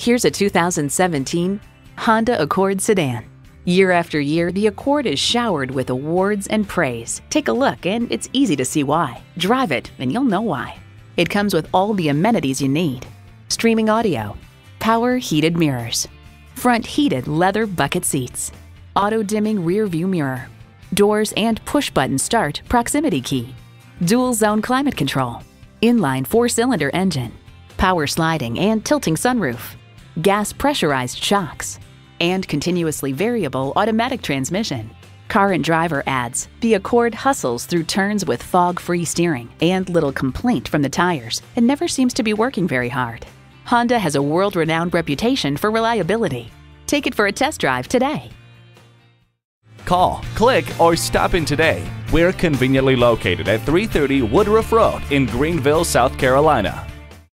Here's a 2017 Honda Accord sedan. Year after year, the Accord is showered with awards and praise. Take a look, and it's easy to see why. Drive it, and you'll know why. It comes with all the amenities you need streaming audio, power heated mirrors, front heated leather bucket seats, auto dimming rear view mirror, doors and push button start proximity key, dual zone climate control, inline four cylinder engine, power sliding and tilting sunroof, gas pressurized shocks, and continuously variable automatic transmission. Car and Driver adds The Accord hustles through turns with fog free steering and little complaint from the tires and never seems to be working very hard. Honda has a world renowned reputation for reliability. Take it for a test drive today. Call, click, or stop in today. We're conveniently located at 330 Woodruff Road in Greenville, South Carolina.